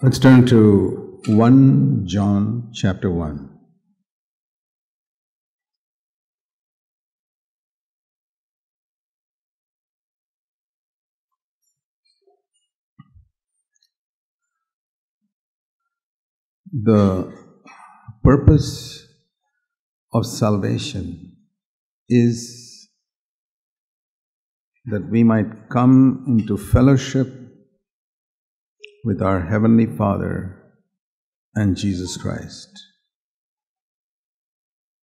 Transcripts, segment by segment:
Let's turn to 1 John chapter 1. The purpose of salvation is that we might come into fellowship with our Heavenly Father and Jesus Christ.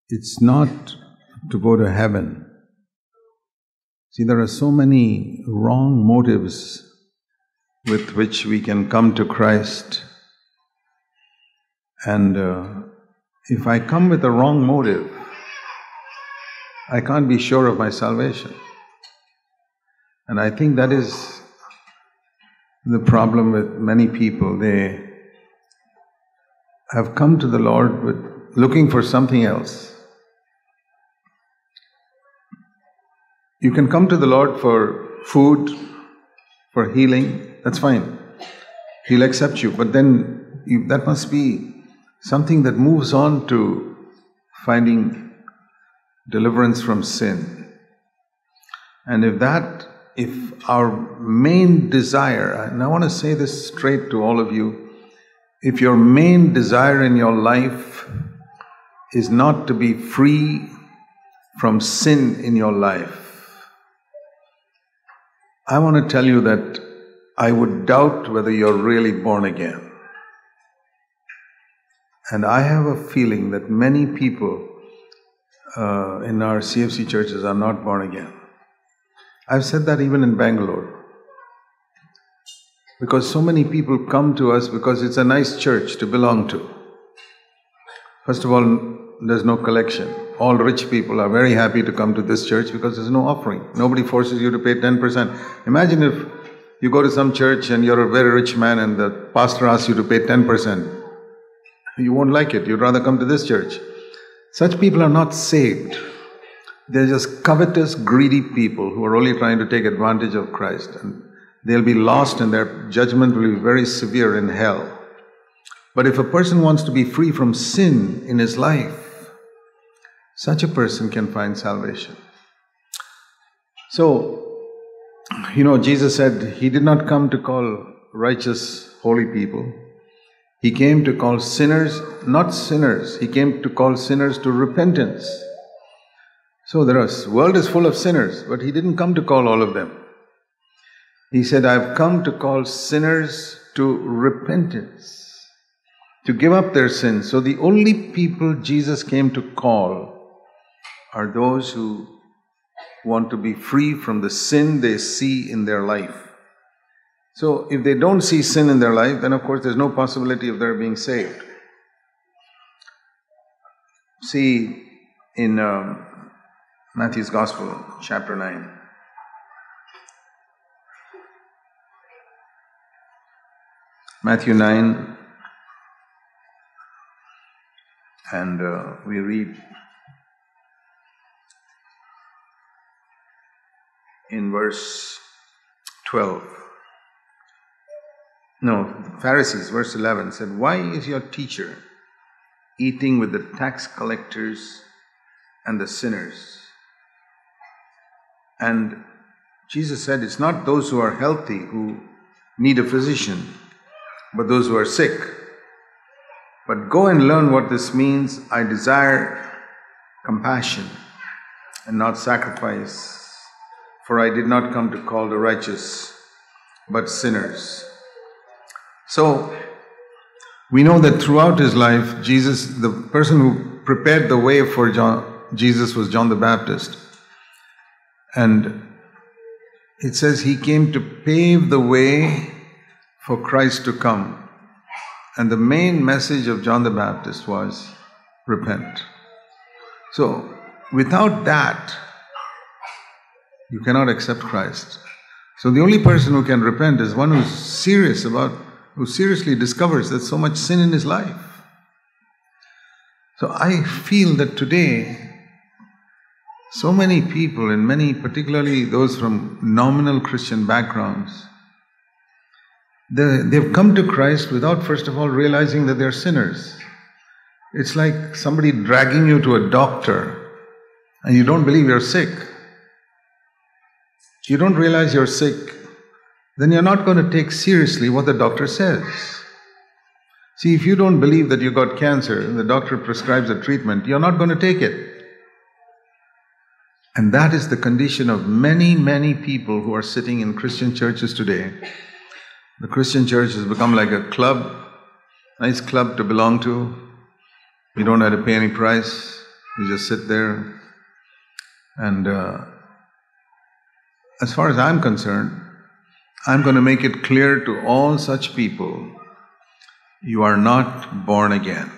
It's not to go to heaven. See, there are so many wrong motives with which we can come to Christ. And uh, if I come with a wrong motive, I can't be sure of my salvation. And I think that is the problem with many people. They have come to the Lord with looking for something else. You can come to the Lord for food, for healing, that's fine. He'll accept you, but then you, that must be something that moves on to finding deliverance from sin. And if that, if our main desire, and I want to say this straight to all of you, if your main desire in your life is not to be free from sin in your life, I want to tell you that I would doubt whether you're really born again. And I have a feeling that many people uh, in our CFC churches are not born again. I've said that even in Bangalore. Because so many people come to us because it's a nice church to belong to. First of all, there's no collection. All rich people are very happy to come to this church because there's no offering. Nobody forces you to pay 10%. Imagine if you go to some church and you're a very rich man and the pastor asks you to pay 10%. You won't like it. You'd rather come to this church. Such people are not saved. They're just covetous, greedy people who are only trying to take advantage of Christ. And they'll be lost and their judgment will be very severe in hell. But if a person wants to be free from sin in his life, such a person can find salvation. So, you know, Jesus said he did not come to call righteous, holy people. He came to call sinners, not sinners. He came to call sinners to repentance. So the world is full of sinners, but he didn't come to call all of them. He said, I've come to call sinners to repentance, to give up their sins. So the only people Jesus came to call are those who want to be free from the sin they see in their life. So, if they don't see sin in their life, then of course there's no possibility of their being saved. See, in um, Matthew's Gospel, chapter 9. Matthew 9, and uh, we read in verse 12. No, the Pharisees, verse 11 said, Why is your teacher eating with the tax collectors and the sinners? And Jesus said, It's not those who are healthy who need a physician, but those who are sick. But go and learn what this means. I desire compassion and not sacrifice for I did not come to call the righteous, but sinners. So, we know that throughout his life, Jesus, the person who prepared the way for John, Jesus was John the Baptist. And it says he came to pave the way for Christ to come. And the main message of John the Baptist was repent. So, without that, you cannot accept Christ. So the only person who can repent is one who's serious about, who seriously discovers there's so much sin in his life. So I feel that today, so many people, and many, particularly those from nominal Christian backgrounds, They, they've come to Christ without, first of all, realizing that they're sinners. It's like somebody dragging you to a doctor and you don't believe you're sick. You don't realize you're sick, then you're not going to take seriously what the doctor says. See, if you don't believe that you got cancer and the doctor prescribes a treatment, you're not going to take it. And that is the condition of many, many people who are sitting in Christian churches today. The Christian church has become like a club, nice club to belong to. You don't have to pay any price, you just sit there. And uh, as far as I'm concerned, I'm going to make it clear to all such people you are not born again.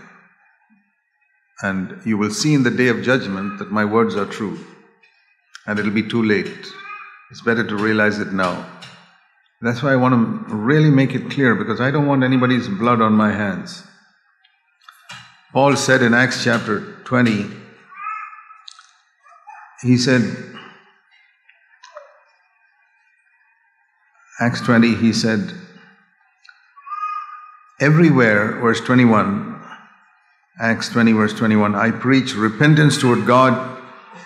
And you will see in the day of judgment that my words are true. And it'll be too late. It's better to realize it now. That's why I want to really make it clear because I don't want anybody's blood on my hands. Paul said in Acts chapter 20, he said, Acts 20, he said, everywhere, verse 21, Acts 20, verse 21, I preach repentance toward God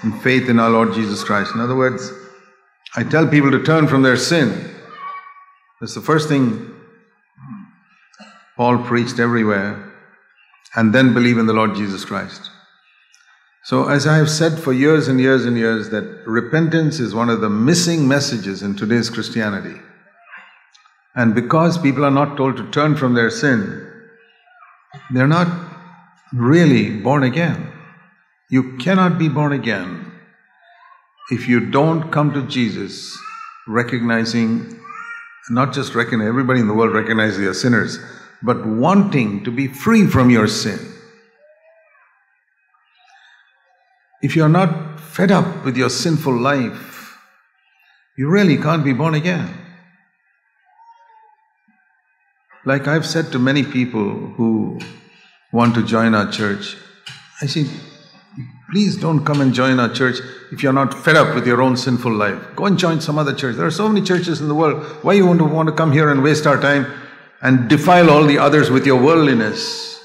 and faith in our Lord Jesus Christ. In other words, I tell people to turn from their sin. That's the first thing Paul preached everywhere, and then believe in the Lord Jesus Christ. So, as I have said for years and years and years, that repentance is one of the missing messages in today's Christianity. And because people are not told to turn from their sin, they're not really born again. You cannot be born again if you don't come to Jesus recognizing, not just recognize, everybody in the world recognizes they are sinners, but wanting to be free from your sin. If you're not fed up with your sinful life, you really can't be born again. Like I've said to many people who want to join our church, I say, please don't come and join our church if you're not fed up with your own sinful life. Go and join some other church. There are so many churches in the world. Why you want to want to come here and waste our time and defile all the others with your worldliness?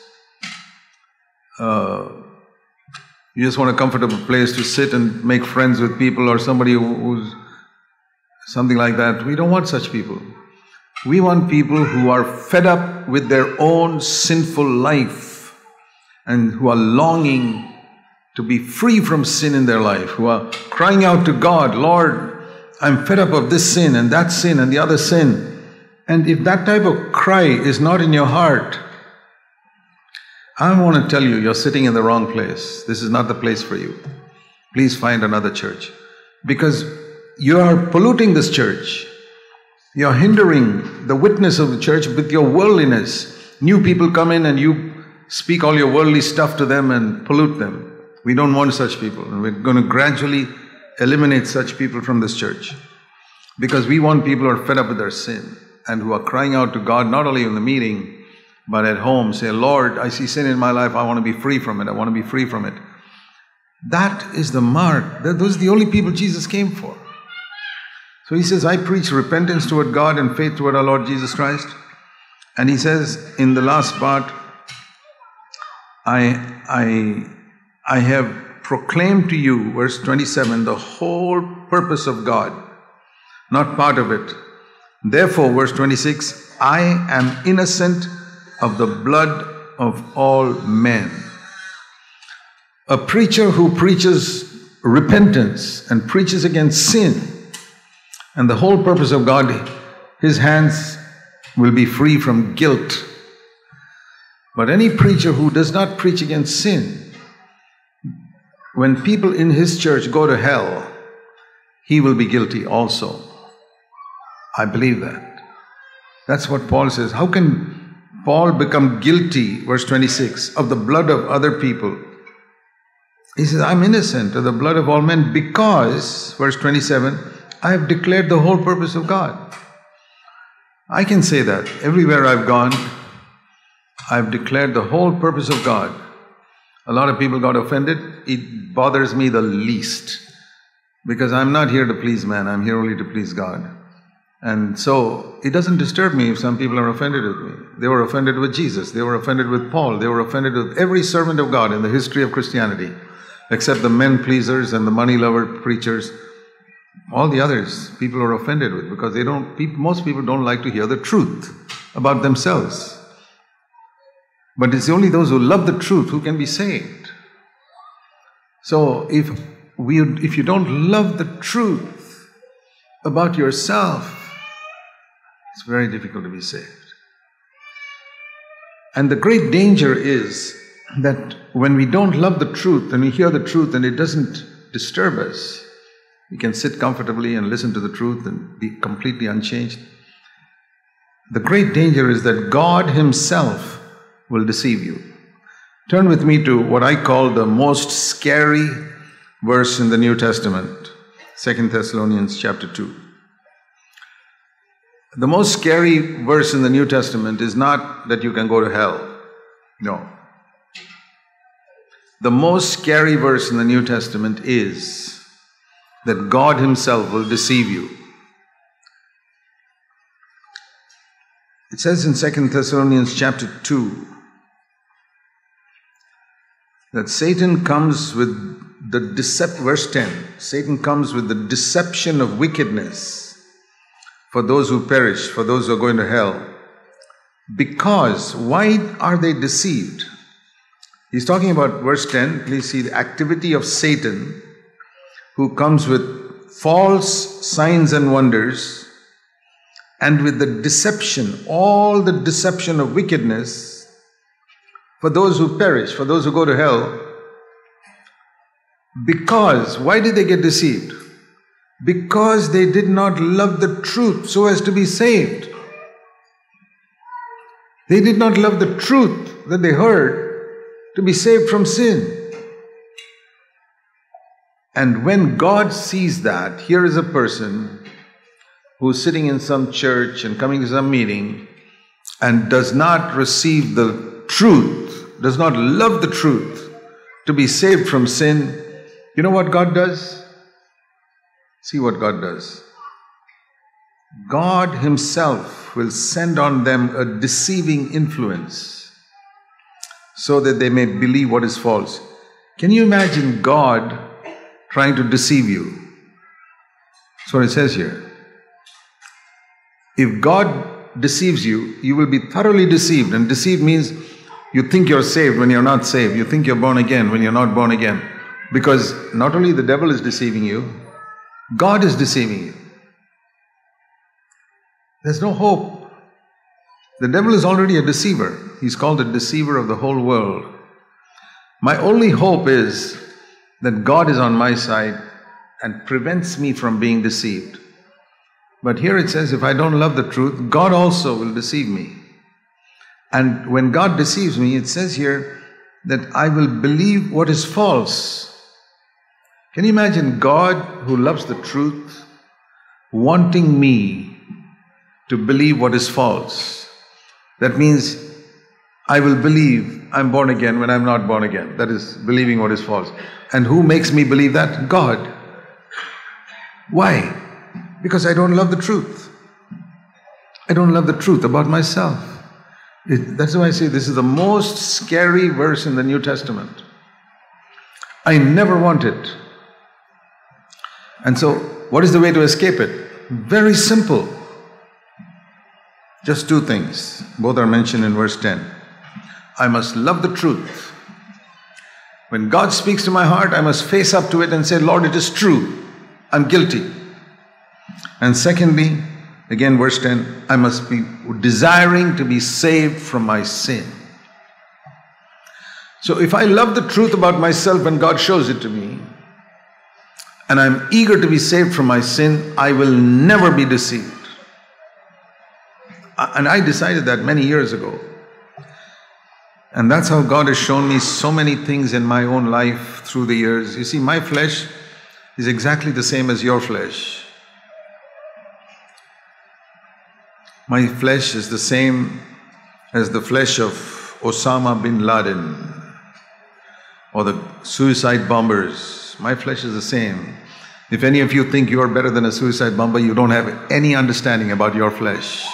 Uh, you just want a comfortable place to sit and make friends with people or somebody who's something like that. We don't want such people. We want people who are fed up with their own sinful life and who are longing to be free from sin in their life, who are crying out to God, Lord, I'm fed up of this sin and that sin and the other sin. And if that type of cry is not in your heart, I want to tell you, you're sitting in the wrong place. This is not the place for you. Please find another church. Because you are polluting this church. You're hindering the witness of the church with your worldliness. New people come in and you speak all your worldly stuff to them and pollute them. We don't want such people. And we're going to gradually eliminate such people from this church. Because we want people who are fed up with their sin and who are crying out to God, not only in the meeting, but at home, say, Lord, I see sin in my life. I want to be free from it. I want to be free from it. That is the mark. Those are the only people Jesus came for. So he says, I preach repentance toward God and faith toward our Lord Jesus Christ. And he says in the last part, I, I, I have proclaimed to you, verse 27, the whole purpose of God, not part of it. Therefore, verse 26, I am innocent of the blood of all men. A preacher who preaches repentance and preaches against sin and the whole purpose of God, his hands will be free from guilt. But any preacher who does not preach against sin, when people in his church go to hell, he will be guilty also. I believe that. That's what Paul says. How can Paul become guilty, verse 26, of the blood of other people? He says, I'm innocent of the blood of all men because, verse 27, I have declared the whole purpose of God. I can say that. Everywhere I've gone, I've declared the whole purpose of God. A lot of people got offended. It bothers me the least because I'm not here to please man, I'm here only to please God. And so it doesn't disturb me if some people are offended with me. They were offended with Jesus, they were offended with Paul, they were offended with every servant of God in the history of Christianity, except the men pleasers and the money lover preachers. All the others, people are offended with because they don't. Most people don't like to hear the truth about themselves. But it's only those who love the truth who can be saved. So if we, if you don't love the truth about yourself, it's very difficult to be saved. And the great danger is that when we don't love the truth and we hear the truth and it doesn't disturb us, we can sit comfortably and listen to the truth and be completely unchanged. The great danger is that God Himself will deceive you. Turn with me to what I call the most scary verse in the New Testament, Second Thessalonians chapter 2. The most scary verse in the New Testament is not that you can go to hell. No. The most scary verse in the New Testament is that God Himself will deceive you. It says in Second Thessalonians chapter 2 that Satan comes with the decept verse 10 Satan comes with the deception of wickedness for those who perish, for those who are going to hell. Because, why are they deceived? He's talking about verse 10. Please see the activity of Satan, who comes with false signs and wonders, and with the deception, all the deception of wickedness, for those who perish, for those who go to hell. Because, why did they get deceived? because they did not love the truth so as to be saved. They did not love the truth that they heard to be saved from sin. And when God sees that, here is a person who's sitting in some church and coming to some meeting and does not receive the truth, does not love the truth to be saved from sin, you know what God does? See what God does. God Himself will send on them a deceiving influence so that they may believe what is false. Can you imagine God trying to deceive you? That's what it says here. If God deceives you, you will be thoroughly deceived. And deceive means you think you're saved when you're not saved. You think you're born again when you're not born again. Because not only the devil is deceiving you, God is deceiving you. There's no hope. The devil is already a deceiver. He's called the deceiver of the whole world. My only hope is that God is on my side and prevents me from being deceived. But here it says, if I don't love the truth, God also will deceive me. And when God deceives me, it says here that I will believe what is false can you imagine God who loves the truth wanting me to believe what is false? That means I will believe I'm born again when I'm not born again. That is believing what is false. And who makes me believe that? God. Why? Because I don't love the truth. I don't love the truth about myself. That's why I say this is the most scary verse in the New Testament. I never want it. And so, what is the way to escape it? Very simple. Just two things. Both are mentioned in verse 10. I must love the truth. When God speaks to my heart, I must face up to it and say, Lord, it is true. I'm guilty. And secondly, again, verse 10, I must be desiring to be saved from my sin. So if I love the truth about myself when God shows it to me, and I'm eager to be saved from my sin, I will never be deceived. And I decided that many years ago. And that's how God has shown me so many things in my own life through the years. You see, my flesh is exactly the same as your flesh. My flesh is the same as the flesh of Osama bin Laden or the suicide bombers my flesh is the same. If any of you think you are better than a suicide bomber, you don't have any understanding about your flesh.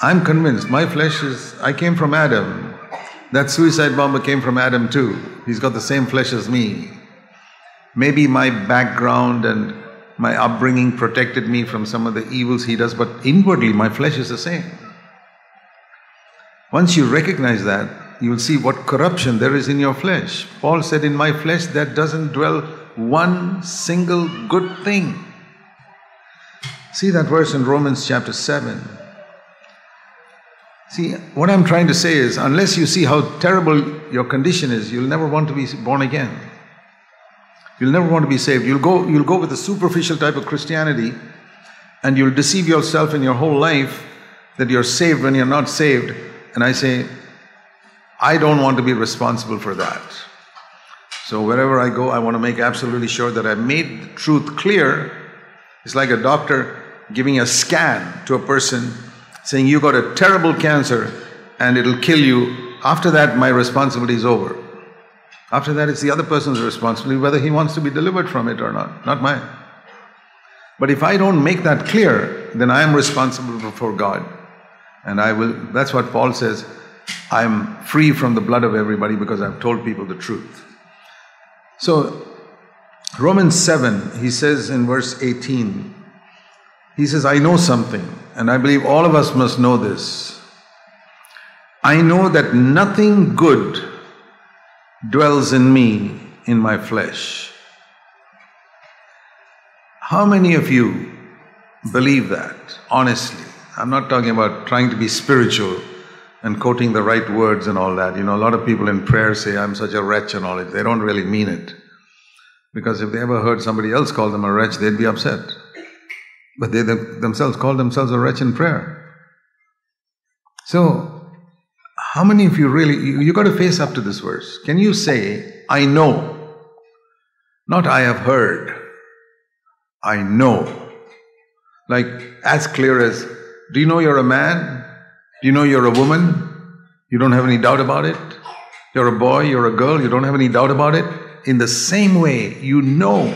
I'm convinced my flesh is, I came from Adam. That suicide bomber came from Adam too. He's got the same flesh as me. Maybe my background and my upbringing protected me from some of the evils he does, but inwardly my flesh is the same. Once you recognize that, you will see what corruption there is in your flesh. Paul said, In my flesh there doesn't dwell one single good thing. See that verse in Romans chapter 7. See, what I'm trying to say is, unless you see how terrible your condition is, you'll never want to be born again. You'll never want to be saved. You'll go, you'll go with a superficial type of Christianity and you'll deceive yourself in your whole life that you're saved when you're not saved. And I say, I don't want to be responsible for that. So wherever I go, I want to make absolutely sure that I've made the truth clear. It's like a doctor giving a scan to a person saying, You got a terrible cancer and it'll kill you. After that, my responsibility is over. After that, it's the other person's responsibility whether he wants to be delivered from it or not, not mine. But if I don't make that clear, then I am responsible before God. And I will, that's what Paul says, I'm free from the blood of everybody because I've told people the truth. So, Romans 7, he says in verse 18, he says, I know something, and I believe all of us must know this. I know that nothing good dwells in me in my flesh. How many of you believe that, honestly? I'm not talking about trying to be spiritual and quoting the right words and all that. You know, a lot of people in prayer say, I'm such a wretch and all it. They don't really mean it. Because if they ever heard somebody else call them a wretch, they'd be upset. But they themselves call themselves a wretch in prayer. So, how many of you really, you, you got to face up to this verse. Can you say, I know? Not I have heard. I know. Like, as clear as, do you know you're a man? Do you know you're a woman? You don't have any doubt about it? You're a boy, you're a girl, you don't have any doubt about it? In the same way, you know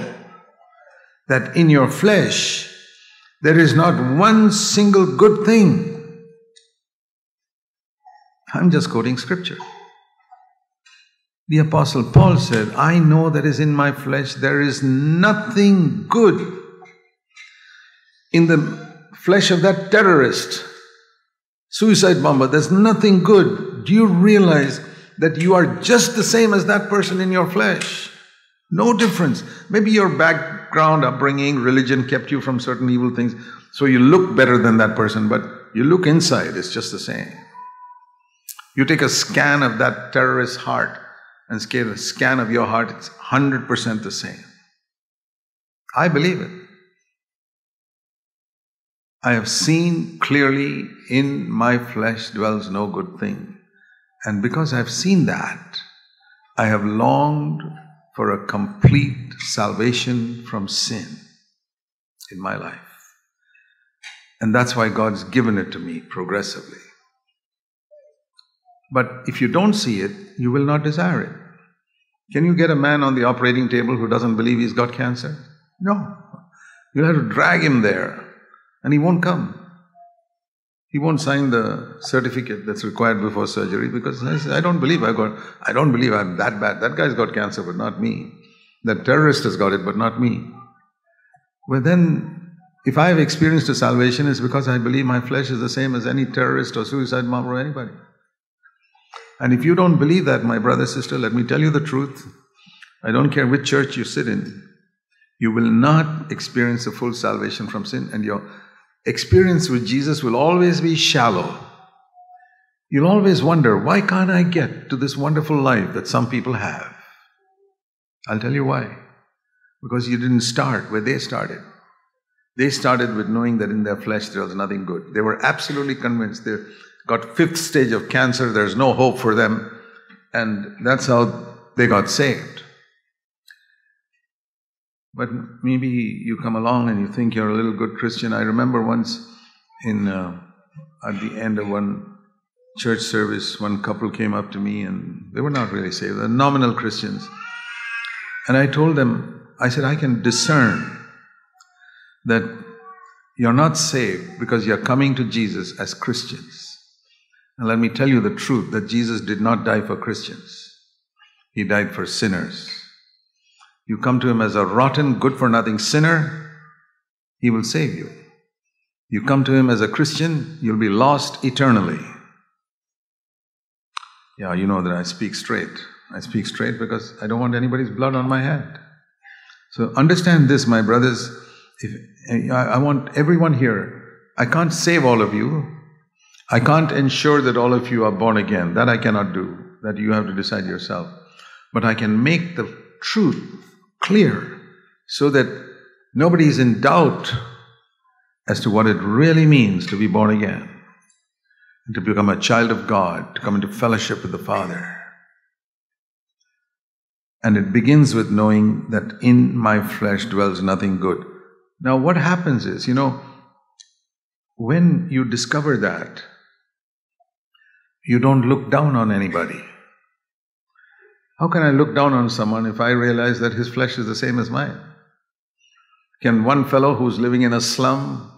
that in your flesh there is not one single good thing. I'm just quoting scripture. The Apostle Paul said, I know that is in my flesh there is nothing good. In the flesh of that terrorist, suicide bomber, there's nothing good. Do you realize that you are just the same as that person in your flesh? No difference. Maybe your background, upbringing, religion kept you from certain evil things, so you look better than that person, but you look inside, it's just the same. You take a scan of that terrorist's heart and a scan of your heart, it's 100% the same. I believe it. I have seen clearly in my flesh dwells no good thing. And because I've seen that, I have longed for a complete salvation from sin in my life. And that's why God's given it to me progressively. But if you don't see it, you will not desire it. Can you get a man on the operating table who doesn't believe he's got cancer? No. You'll have to drag him there and he won't come. He won't sign the certificate that's required before surgery because I, don't believe I got, I don't believe I'm that bad. That guy's got cancer, but not me. That terrorist has got it, but not me. Well, then, if I have experienced a salvation, it's because I believe my flesh is the same as any terrorist or suicide bomber or anybody. And if you don't believe that, my brother, sister, let me tell you the truth. I don't care which church you sit in, you will not experience a full salvation from sin, and your experience with Jesus will always be shallow. You'll always wonder, why can't I get to this wonderful life that some people have? I'll tell you why. Because you didn't start where they started. They started with knowing that in their flesh there was nothing good. They were absolutely convinced they got fifth stage of cancer, there's no hope for them, and that's how they got saved. But maybe you come along and you think you're a little good Christian. I remember once in uh, at the end of one church service, one couple came up to me and they were not really saved, they're nominal Christians. And I told them, I said, I can discern that you're not saved because you're coming to Jesus as Christians. And let me tell you the truth that Jesus did not die for Christians, He died for sinners. You come to Him as a rotten, good for nothing sinner, He will save you. You come to Him as a Christian, you'll be lost eternally. Yeah, you know that I speak straight. I speak straight because I don't want anybody's blood on my hand. So understand this, my brothers. If, I want everyone here. I can't save all of you. I can't ensure that all of you are born again. That I cannot do. That you have to decide yourself. But I can make the truth clear so that nobody is in doubt as to what it really means to be born again, and to become a child of God, to come into fellowship with the Father. And it begins with knowing that in my flesh dwells nothing good. Now, what happens is, you know, when you discover that, you don't look down on anybody. How can I look down on someone if I realize that his flesh is the same as mine? Can one fellow who's living in a slum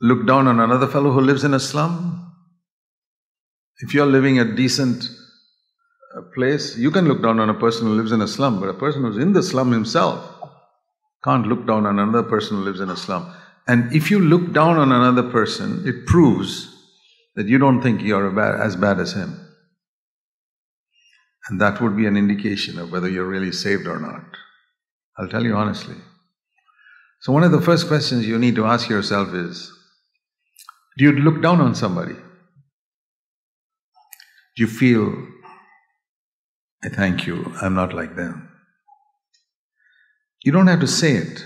look down on another fellow who lives in a slum? If you're living a decent uh, place, you can look down on a person who lives in a slum, but a person who's in the slum himself can't look down on another person who lives in a slum. And if you look down on another person, it proves that you don't think you're as bad as him. And that would be an indication of whether you're really saved or not. I'll tell you honestly. So, one of the first questions you need to ask yourself is do you look down on somebody? Do you feel, I thank you, I'm not like them? You don't have to say it,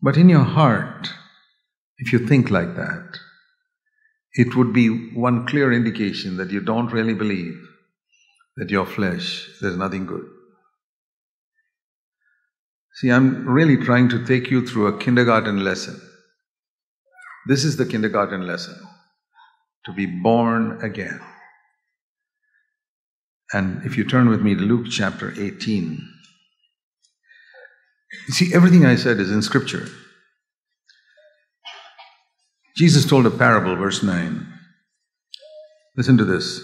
but in your heart, if you think like that, it would be one clear indication that you don't really believe that your flesh, there's nothing good. See, I'm really trying to take you through a kindergarten lesson. This is the kindergarten lesson to be born again. And if you turn with me to Luke chapter 18, you see, everything I said is in Scripture. Jesus told a parable, verse 9. Listen to this.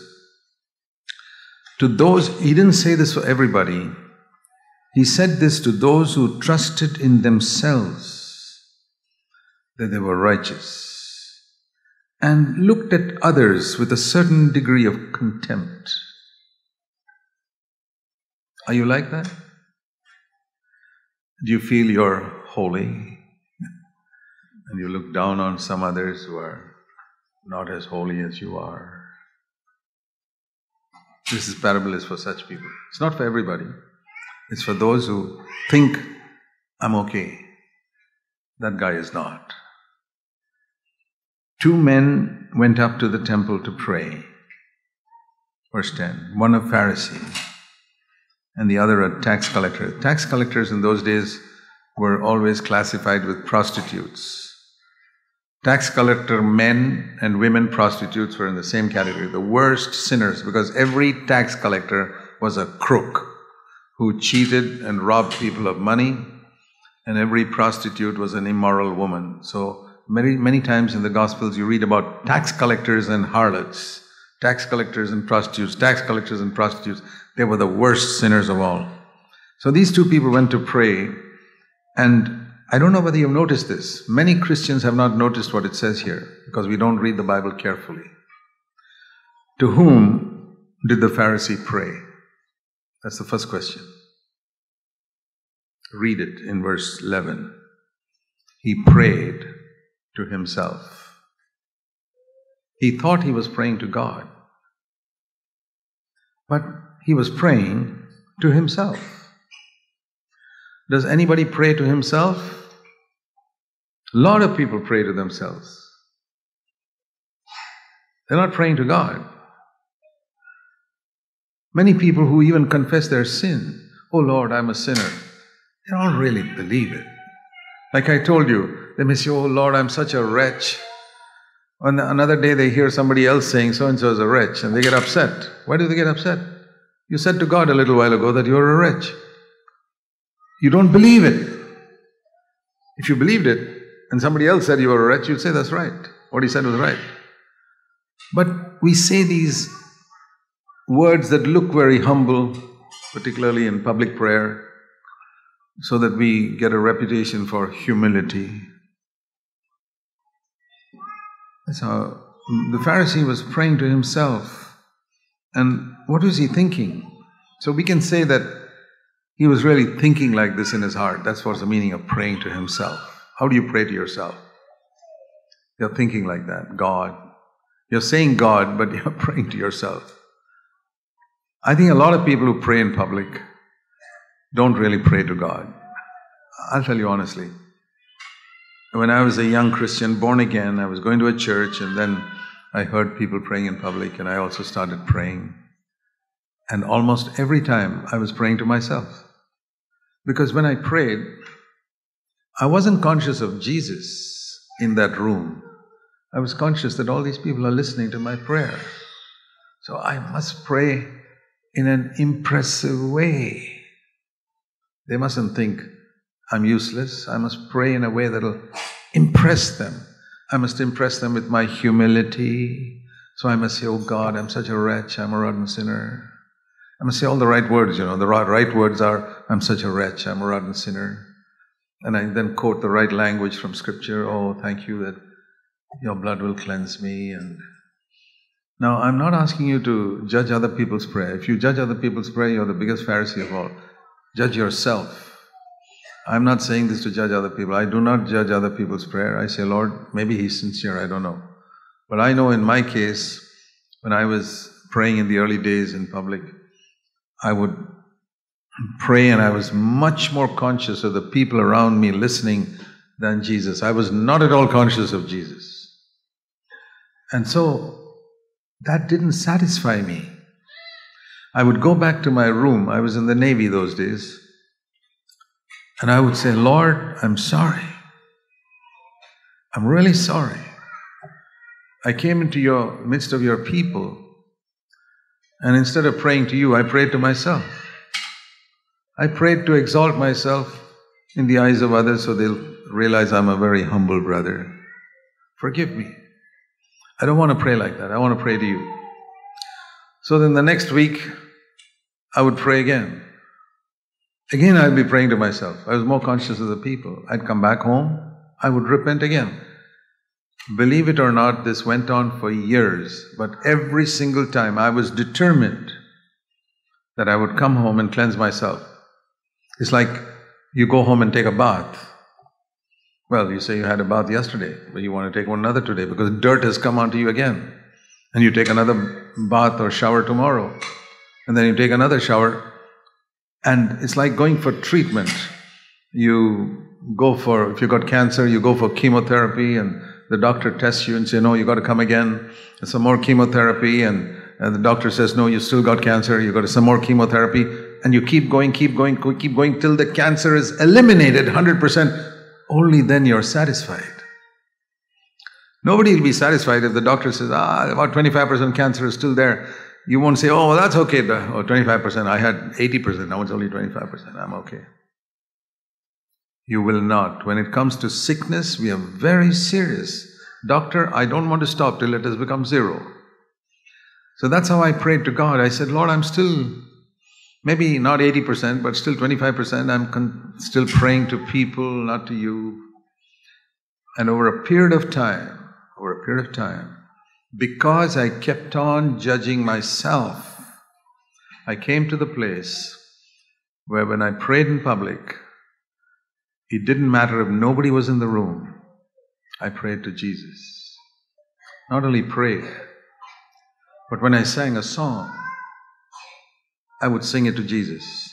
To those, he didn't say this for everybody, he said this to those who trusted in themselves that they were righteous and looked at others with a certain degree of contempt. Are you like that? Do you feel you're holy and you look down on some others who are not as holy as you are? This is parable is for such people. It's not for everybody. It's for those who think I'm okay. That guy is not. Two men went up to the temple to pray. Verse 10 one a Pharisee and the other a tax collector. Tax collectors in those days were always classified with prostitutes. Tax collector men and women prostitutes were in the same category, the worst sinners, because every tax collector was a crook who cheated and robbed people of money, and every prostitute was an immoral woman. So Many, many times in the Gospels, you read about tax collectors and harlots, tax collectors and prostitutes, tax collectors and prostitutes. They were the worst sinners of all. So these two people went to pray, and I don't know whether you've noticed this. Many Christians have not noticed what it says here because we don't read the Bible carefully. To whom did the Pharisee pray? That's the first question. Read it in verse 11. He prayed to himself. He thought he was praying to God, but he was praying to himself. Does anybody pray to himself? A lot of people pray to themselves. They're not praying to God. Many people who even confess their sin, oh Lord, I'm a sinner, they don't really believe it. Like I told you, they may say, Oh Lord, I'm such a wretch. On another day, they hear somebody else saying, So and so is a wretch, and they get upset. Why do they get upset? You said to God a little while ago that you're a wretch. You don't believe it. If you believed it and somebody else said you were a wretch, you'd say that's right. What he said was right. But we say these words that look very humble, particularly in public prayer, so that we get a reputation for humility. That's how the Pharisee was praying to himself. And what was he thinking? So we can say that he was really thinking like this in his heart. That's what's the meaning of praying to himself. How do you pray to yourself? You're thinking like that God. You're saying God, but you're praying to yourself. I think a lot of people who pray in public don't really pray to God. I'll tell you honestly. When I was a young Christian, born again, I was going to a church and then I heard people praying in public and I also started praying. And almost every time I was praying to myself. Because when I prayed, I wasn't conscious of Jesus in that room. I was conscious that all these people are listening to my prayer. So I must pray in an impressive way. They mustn't think I'm useless. I must pray in a way that'll impress them. I must impress them with my humility. So I must say, Oh God, I'm such a wretch, I'm a rotten sinner. I must say all the right words, you know. The right words are, I'm such a wretch, I'm a rotten sinner. And I then quote the right language from scripture. Oh, thank you that your blood will cleanse me. And now I'm not asking you to judge other people's prayer. If you judge other people's prayer, you're the biggest Pharisee of all. Judge yourself. I'm not saying this to judge other people. I do not judge other people's prayer. I say, Lord, maybe he's sincere, I don't know. But I know in my case, when I was praying in the early days in public, I would pray and I was much more conscious of the people around me listening than Jesus. I was not at all conscious of Jesus. And so that didn't satisfy me. I would go back to my room. I was in the Navy those days. And I would say, Lord, I'm sorry. I'm really sorry. I came into your midst of your people and instead of praying to you, I prayed to myself. I prayed to exalt myself in the eyes of others so they'll realize I'm a very humble brother. Forgive me. I don't want to pray like that. I want to pray to you. So then the next week, I would pray again. Again, I'd be praying to myself. I was more conscious of the people. I'd come back home, I would repent again. Believe it or not, this went on for years, but every single time I was determined that I would come home and cleanse myself. It's like you go home and take a bath. Well, you say you had a bath yesterday, but you want to take one another today because dirt has come onto you again. And you take another bath or shower tomorrow. And then you take another shower. And it's like going for treatment. You go for, if you got cancer, you go for chemotherapy and the doctor tests you and say, no, you got to come again, some more chemotherapy, and, and the doctor says, no, you still got cancer, you got to some more chemotherapy, and you keep going, keep going, keep going till the cancer is eliminated 100%. Only then you're satisfied. Nobody will be satisfied if the doctor says, ah, about 25% cancer is still there. You won't say, oh, that's okay, oh, 25%, I had 80%, now it's only 25%, I'm okay. You will not. When it comes to sickness, we are very serious. Doctor, I don't want to stop till it has become zero. So that's how I prayed to God. I said, Lord, I'm still, maybe not 80%, but still 25%. I'm con- still praying to people, not to you. And over a period of time, over a period of time, because I kept on judging myself, I came to the place where when I prayed in public, it didn't matter if nobody was in the room. I prayed to Jesus. Not only prayed, but when I sang a song, I would sing it to Jesus.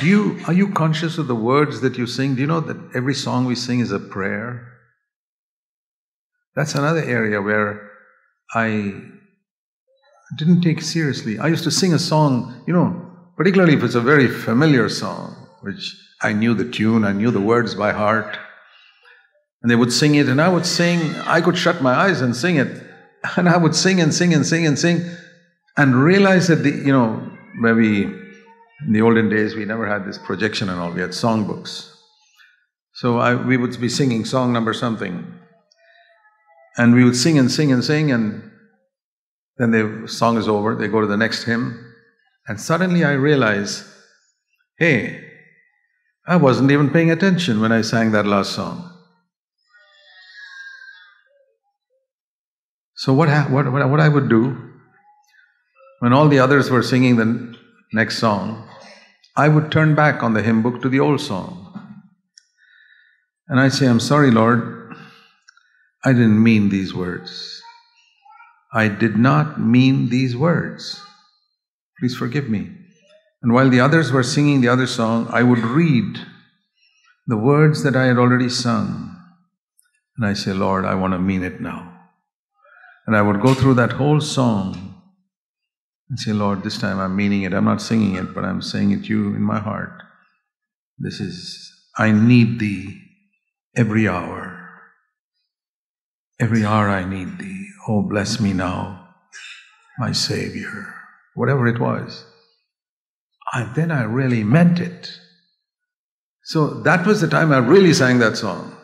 Do you, are you conscious of the words that you sing? Do you know that every song we sing is a prayer? That's another area where I didn't take seriously. I used to sing a song, you know, particularly if it's a very familiar song, which I knew the tune, I knew the words by heart. And they would sing it, and I would sing, I could shut my eyes and sing it. And I would sing and sing and sing and sing, and realize that the, you know, maybe In the olden days, we never had this projection and all, we had songbooks. So I, we would be singing song number something. And we would sing and sing and sing, and then the song is over, they go to the next hymn. And suddenly I realize, hey, I wasn't even paying attention when I sang that last song. So, what, what, what I would do, when all the others were singing the next song, I would turn back on the hymn book to the old song. And I'd say, I'm sorry, Lord, I didn't mean these words. I did not mean these words. Please forgive me. And while the others were singing the other song, I would read the words that I had already sung. And I say, Lord, I want to mean it now. And I would go through that whole song and say, Lord, this time I'm meaning it. I'm not singing it, but I'm saying it to you in my heart. This is, I need thee every hour. Every hour I need thee. Oh, bless me now, my Savior. Whatever it was. And then I really meant it. So that was the time I really sang that song.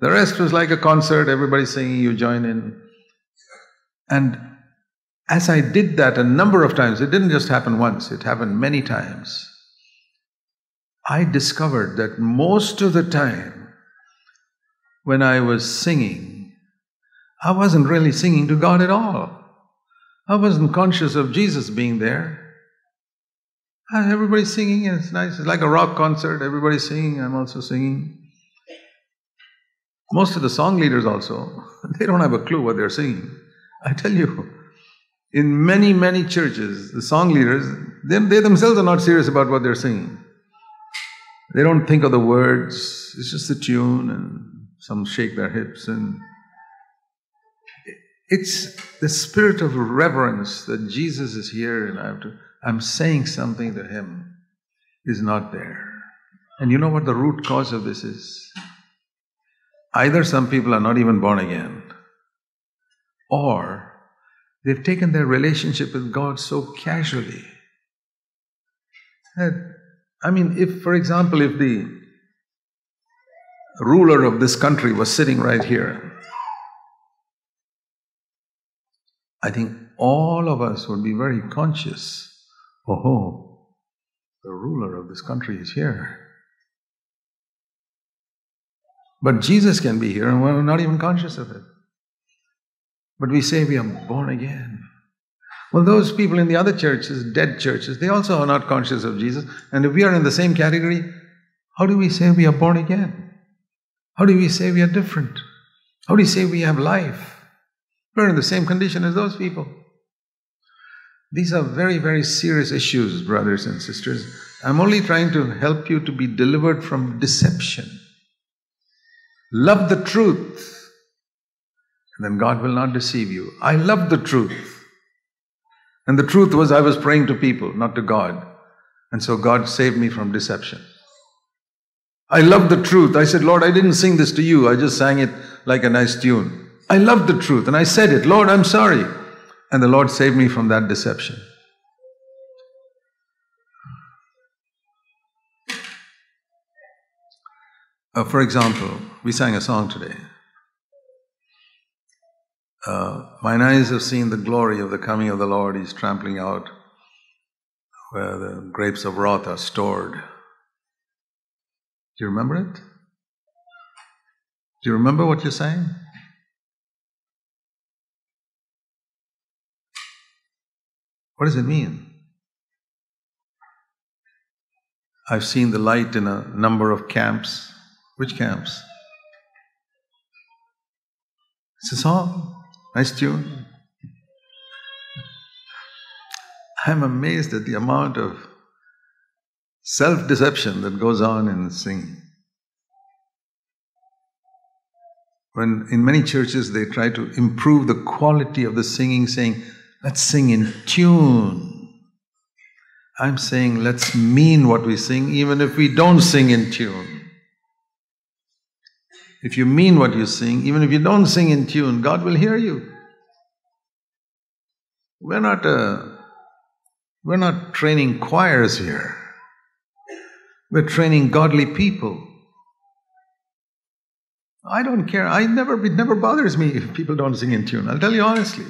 The rest was like a concert, everybody singing, you join in. And as I did that a number of times, it didn't just happen once, it happened many times. I discovered that most of the time when I was singing, I wasn't really singing to God at all. I wasn't conscious of Jesus being there. Uh, everybody's singing, and it's nice. It's like a rock concert. Everybody's singing. I'm also singing. Most of the song leaders also, they don't have a clue what they're singing. I tell you, in many, many churches, the song leaders, they, they themselves are not serious about what they're singing. They don't think of the words, it's just the tune, and some shake their hips. And it's the spirit of reverence that Jesus is here, and I have to I'm saying something to him is not there. And you know what the root cause of this is? Either some people are not even born again, or they've taken their relationship with God so casually. That, I mean, if, for example, if the ruler of this country was sitting right here, I think all of us would be very conscious Oh, the ruler of this country is here. But Jesus can be here and we're not even conscious of it. But we say we are born again. Well, those people in the other churches, dead churches, they also are not conscious of Jesus. And if we are in the same category, how do we say we are born again? How do we say we are different? How do we say we have life? We're in the same condition as those people. These are very, very serious issues, brothers and sisters. I'm only trying to help you to be delivered from deception. Love the truth, then God will not deceive you. I love the truth. And the truth was, I was praying to people, not to God. And so God saved me from deception. I love the truth. I said, Lord, I didn't sing this to you. I just sang it like a nice tune. I love the truth. And I said it, Lord, I'm sorry. And the Lord saved me from that deception. Uh, for example, we sang a song today. Uh, Mine eyes have seen the glory of the coming of the Lord. He's trampling out where the grapes of wrath are stored. Do you remember it? Do you remember what you're saying? What does it mean? I've seen the light in a number of camps. Which camps? It's a song, nice tune. I'm amazed at the amount of self deception that goes on in singing. When in many churches they try to improve the quality of the singing, saying, Let's sing in tune. I'm saying let's mean what we sing, even if we don't sing in tune. If you mean what you sing, even if you don't sing in tune, God will hear you. We're not, uh, we're not training choirs here. We're training godly people. I don't care. I never, it never bothers me if people don't sing in tune. I'll tell you honestly.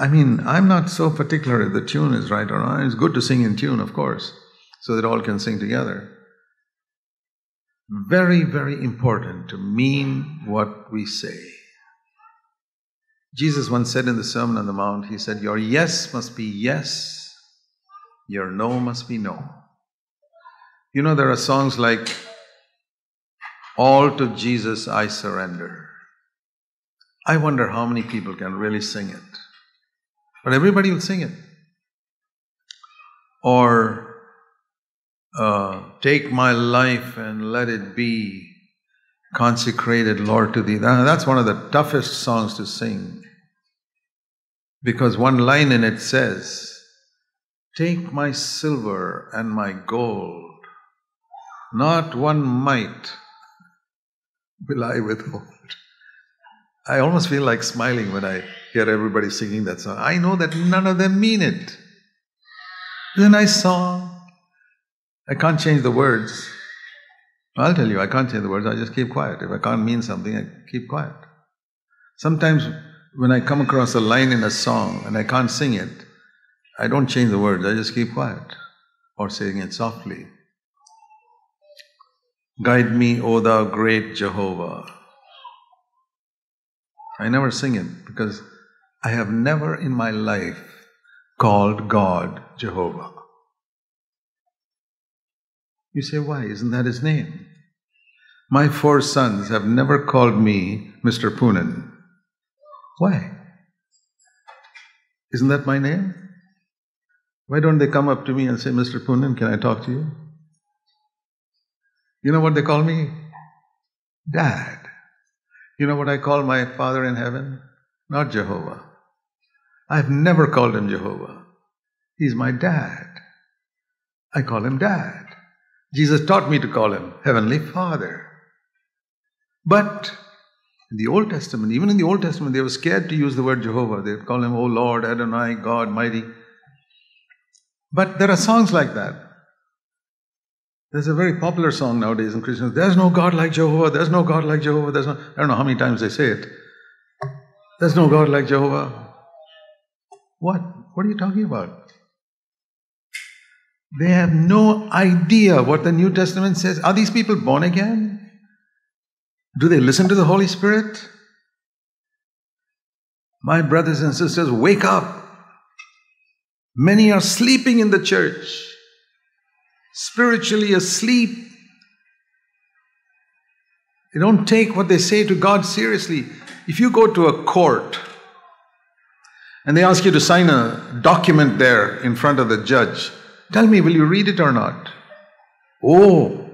I mean, I'm not so particular if the tune is right or not. It's good to sing in tune, of course, so that all can sing together. Very, very important to mean what we say. Jesus once said in the Sermon on the Mount, He said, Your yes must be yes, your no must be no. You know, there are songs like, All to Jesus I surrender. I wonder how many people can really sing it. But everybody will sing it. Or, uh, Take my life and let it be consecrated, Lord, to thee. That's one of the toughest songs to sing. Because one line in it says, Take my silver and my gold, not one mite will I withhold. I almost feel like smiling when I hear everybody singing that song. I know that none of them mean it. It's a nice song. I can't change the words. I'll tell you, I can't change the words, I just keep quiet. If I can't mean something, I keep quiet. Sometimes when I come across a line in a song and I can't sing it, I don't change the words, I just keep quiet or saying it softly. Guide me, O thou great Jehovah. I never sing it because I have never in my life called God Jehovah. You say, why? Isn't that his name? My four sons have never called me Mr. Poonen. Why? Isn't that my name? Why don't they come up to me and say, Mr. Poonen, can I talk to you? You know what they call me? Dad. You know what I call my Father in heaven? Not Jehovah. I've never called him Jehovah. He's my dad. I call him dad. Jesus taught me to call him Heavenly Father. But in the Old Testament, even in the Old Testament, they were scared to use the word Jehovah. They would call him, Oh Lord, Adonai, God, mighty. But there are songs like that. There's a very popular song nowadays in Christians. There's no God like Jehovah. There's no God like Jehovah. There's no, I don't know how many times they say it. There's no God like Jehovah. What? What are you talking about? They have no idea what the New Testament says. Are these people born again? Do they listen to the Holy Spirit? My brothers and sisters, wake up. Many are sleeping in the church, spiritually asleep. They don't take what they say to God seriously. If you go to a court and they ask you to sign a document there in front of the judge, tell me, will you read it or not? Oh,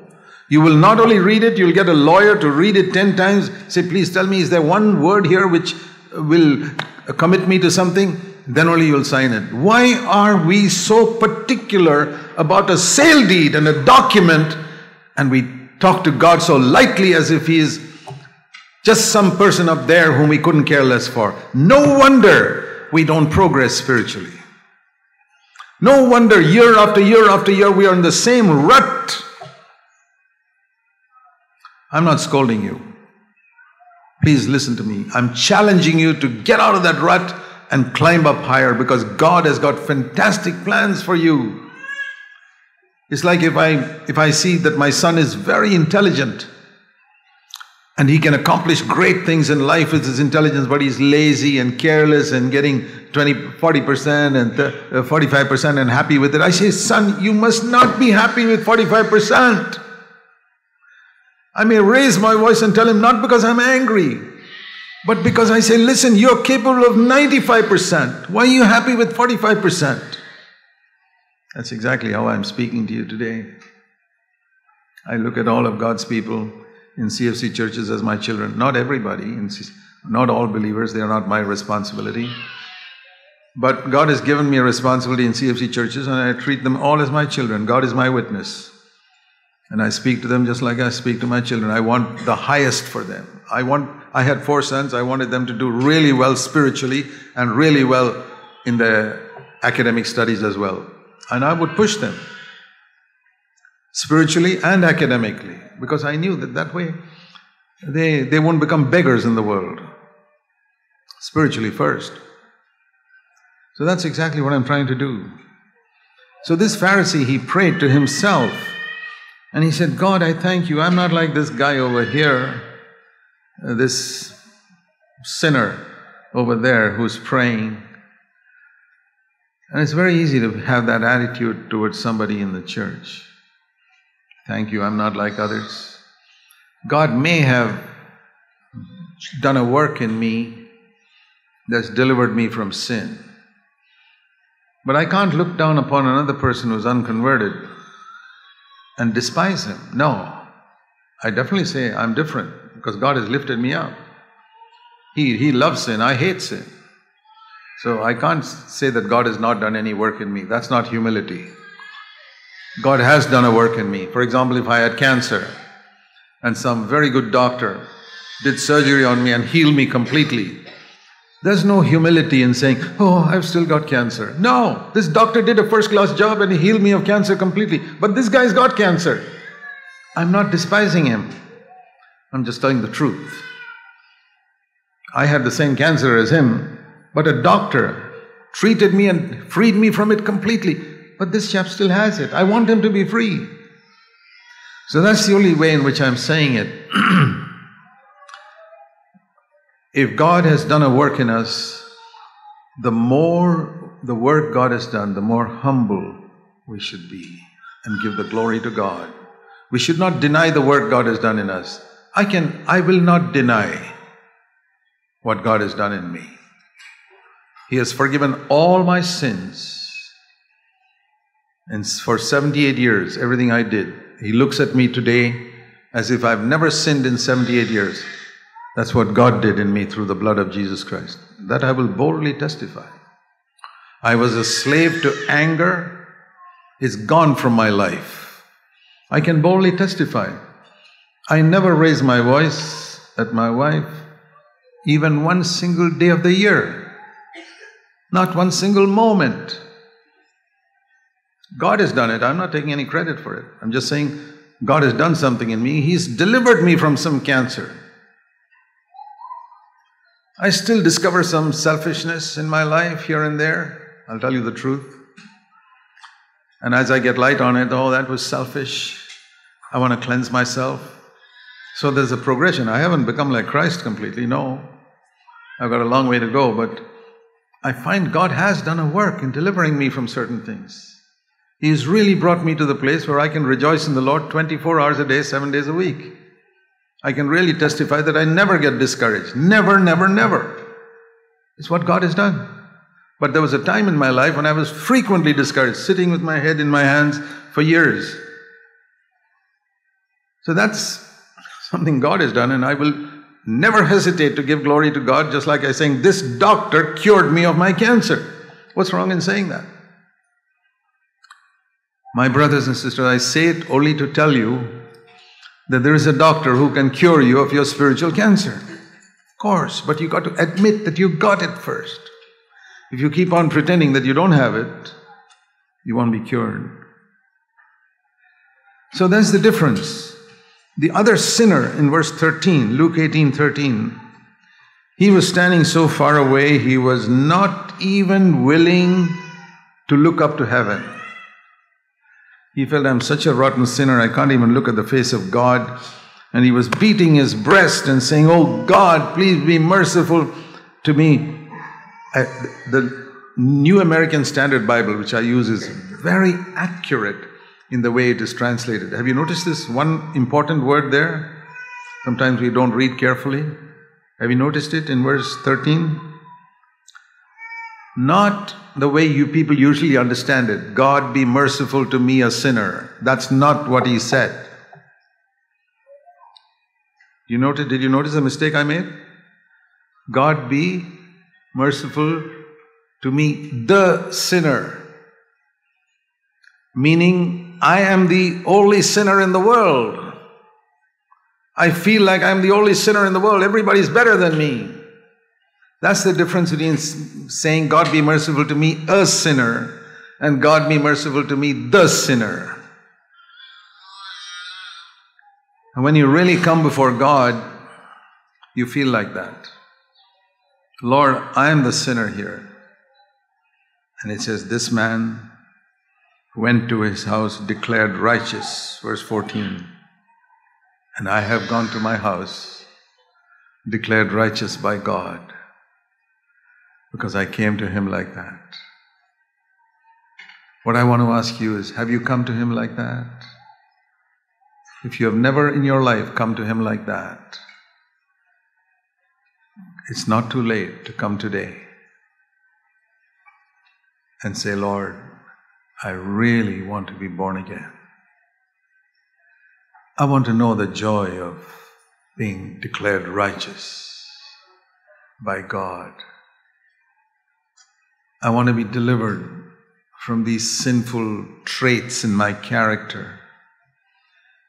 you will not only read it, you'll get a lawyer to read it 10 times. Say, please tell me, is there one word here which will commit me to something? Then only you'll sign it. Why are we so particular about a sale deed and a document and we talk to God so lightly as if He is just some person up there whom we couldn't care less for? No wonder we don't progress spiritually. No wonder year after year after year we are in the same rut I'm not scolding you. Please listen to me. I'm challenging you to get out of that rut and climb up higher because God has got fantastic plans for you. It's like if I if I see that my son is very intelligent and he can accomplish great things in life with his intelligence, but he's lazy and careless and getting 20, 40% and 45% uh, and happy with it. I say, son, you must not be happy with 45%. I may raise my voice and tell him, not because I'm angry, but because I say, listen, you're capable of 95%. Why are you happy with 45%? That's exactly how I'm speaking to you today. I look at all of God's people in CFC churches as my children. Not everybody, not all believers, they are not my responsibility. But God has given me a responsibility in CFC churches, and I treat them all as my children. God is my witness. And I speak to them just like I speak to my children. I want the highest for them. I want, I had four sons. I wanted them to do really well spiritually and really well in their academic studies as well. And I would push them spiritually and academically because I knew that that way they, they won't become beggars in the world. Spiritually first. So that's exactly what I'm trying to do. So this Pharisee, he prayed to himself and he said, God, I thank you. I'm not like this guy over here, uh, this sinner over there who's praying. And it's very easy to have that attitude towards somebody in the church. Thank you, I'm not like others. God may have done a work in me that's delivered me from sin. But I can't look down upon another person who's unconverted and despise him. No. I definitely say I'm different because God has lifted me up. He, he loves sin, I hate sin. So I can't say that God has not done any work in me. That's not humility. God has done a work in me. For example, if I had cancer and some very good doctor did surgery on me and healed me completely, there's no humility in saying, Oh, I've still got cancer. No, this doctor did a first class job and he healed me of cancer completely. But this guy's got cancer. I'm not despising him. I'm just telling the truth. I had the same cancer as him, but a doctor treated me and freed me from it completely. But this chap still has it. I want him to be free. So that's the only way in which I'm saying it. if God has done a work in us, the more the work God has done, the more humble we should be and give the glory to God. We should not deny the work God has done in us. I can, I will not deny what God has done in me. He has forgiven all my sins. And for 78 years, everything I did, He looks at me today as if I've never sinned in 78 years. That's what God did in me through the blood of Jesus Christ. That I will boldly testify. I was a slave to anger. It's gone from my life. I can boldly testify. I never raise my voice at my wife, even one single day of the year. Not one single moment. God has done it. I'm not taking any credit for it. I'm just saying God has done something in me. He's delivered me from some cancer. I still discover some selfishness in my life here and there. I'll tell you the truth. And as I get light on it, oh, that was selfish. I want to cleanse myself. So there's a progression. I haven't become like Christ completely, no. I've got a long way to go, but I find God has done a work in delivering me from certain things. He's really brought me to the place where I can rejoice in the Lord 24 hours a day, seven days a week. I can really testify that I never get discouraged. Never, never, never. It's what God has done. But there was a time in my life when I was frequently discouraged, sitting with my head in my hands for years. So that's something God has done, and I will never hesitate to give glory to God, just like I saying, This doctor cured me of my cancer. What's wrong in saying that? My brothers and sisters, I say it only to tell you that there is a doctor who can cure you of your spiritual cancer. Of course, but you got to admit that you got it first. If you keep on pretending that you don't have it, you won't be cured. So that's the difference. The other sinner in verse 13, Luke 18 13, he was standing so far away, he was not even willing to look up to heaven. He felt, I'm such a rotten sinner, I can't even look at the face of God. And he was beating his breast and saying, Oh God, please be merciful to me. I, the New American Standard Bible, which I use, is very accurate in the way it is translated. Have you noticed this one important word there? Sometimes we don't read carefully. Have you noticed it in verse 13? Not the way you people usually understand it God be merciful to me, a sinner. That's not what he said. You noted, did you notice the mistake I made? God be merciful to me, the sinner. Meaning, I am the only sinner in the world. I feel like I'm the only sinner in the world. Everybody's better than me. That's the difference between saying, God be merciful to me, a sinner, and God be merciful to me, the sinner. And when you really come before God, you feel like that. Lord, I am the sinner here. And it says, This man went to his house declared righteous, verse 14. And I have gone to my house declared righteous by God because I came to him like that. What I want to ask you is have you come to him like that? If you have never in your life come to him like that, it's not too late to come today and say, Lord, I really want to be born again. I want to know the joy of being declared righteous by God. I want to be delivered from these sinful traits in my character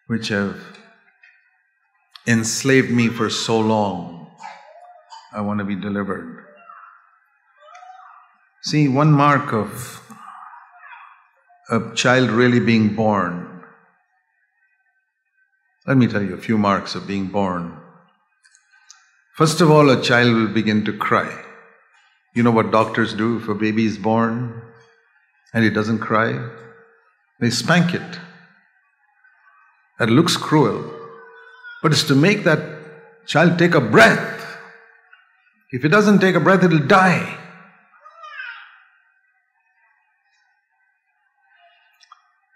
which have enslaved me for so long. I want to be delivered. See, one mark of a child really being born. Let me tell you a few marks of being born. First of all, a child will begin to cry. You know what doctors do if a baby is born and it doesn't cry? They spank it. That looks cruel, but it's to make that child take a breath. If it doesn't take a breath, it'll die.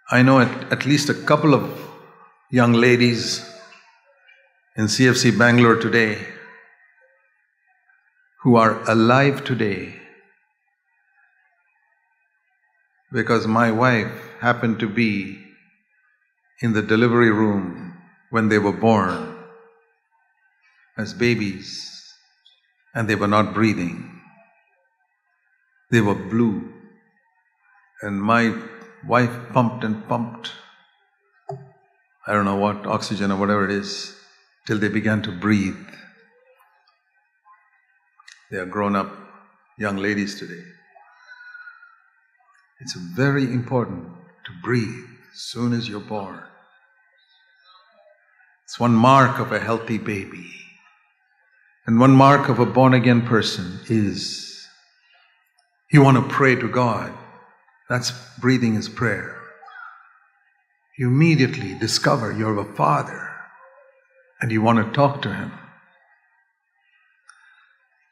I know at, at least a couple of young ladies in CFC Bangalore today who are alive today because my wife happened to be in the delivery room when they were born as babies and they were not breathing. They were blue. And my wife pumped and pumped, I don't know what, oxygen or whatever it is, till they began to breathe. They are grown up young ladies today. It's very important to breathe as soon as you're born. It's one mark of a healthy baby. And one mark of a born again person is you want to pray to God. That's breathing is prayer. You immediately discover you're a father and you want to talk to Him.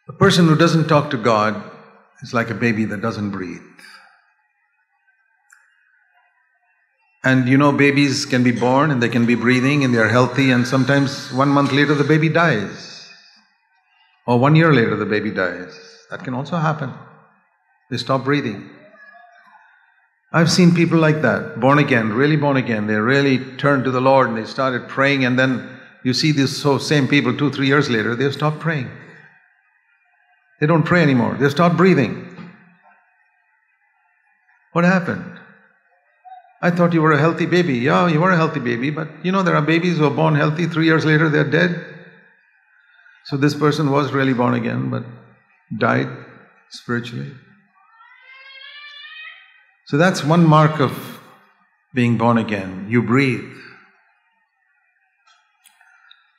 A person who doesn't talk to God is like a baby that doesn't breathe. And you know, babies can be born and they can be breathing and they are healthy, and sometimes one month later the baby dies. Or one year later the baby dies. That can also happen. They stop breathing. I've seen people like that, born again, really born again. They really turned to the Lord and they started praying, and then you see these so same people two, three years later, they've stopped praying. They don't pray anymore. They stop breathing. What happened? I thought you were a healthy baby. Yeah, you were a healthy baby, but you know, there are babies who are born healthy, three years later they're dead. So this person was really born again, but died spiritually. So that's one mark of being born again. You breathe.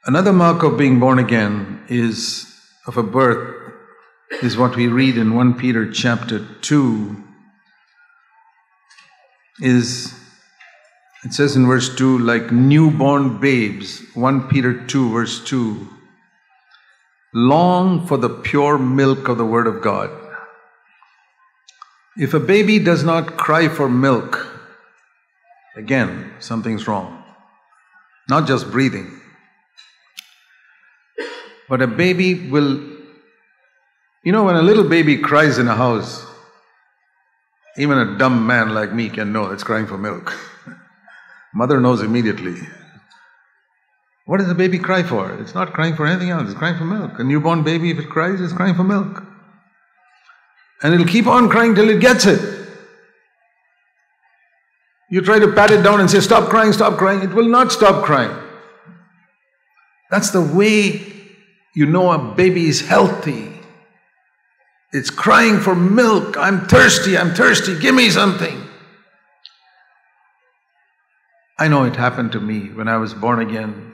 Another mark of being born again is of a birth is what we read in 1 Peter chapter 2 is it says in verse 2 like newborn babes 1 Peter 2 verse 2 long for the pure milk of the word of God. If a baby does not cry for milk again something's wrong. Not just breathing. But a baby will you know, when a little baby cries in a house, even a dumb man like me can know it's crying for milk. Mother knows immediately. What does a baby cry for? It's not crying for anything else, it's crying for milk. A newborn baby, if it cries, it's crying for milk. And it'll keep on crying till it gets it. You try to pat it down and say, Stop crying, stop crying, it will not stop crying. That's the way you know a baby is healthy It's crying for milk. I'm thirsty, I'm thirsty, give me something. I know it happened to me when I was born again